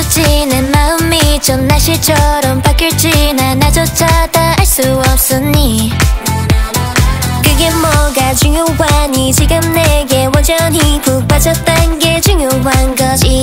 어쩔지 내 마음이 전 날씨처럼 바뀔지 난 나조차 다 알 수 없었니. 그게 뭐가 중요하니 지금 내게 완전히 푹 빠졌단 게 중요한 거지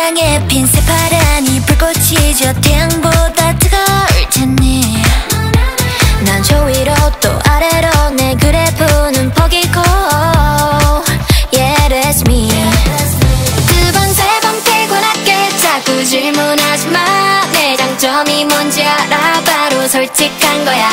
심장에 핀 새파란 이 불꽃이 저 태양보다 뜨거울 테니 난 저 위로 또 아래로 내 그래프는 포기고. Yeah that's me. 두번세번 피곤하게 자꾸 질문하지 마 내 장점이 뭔지 알아? 바로 솔직한 거야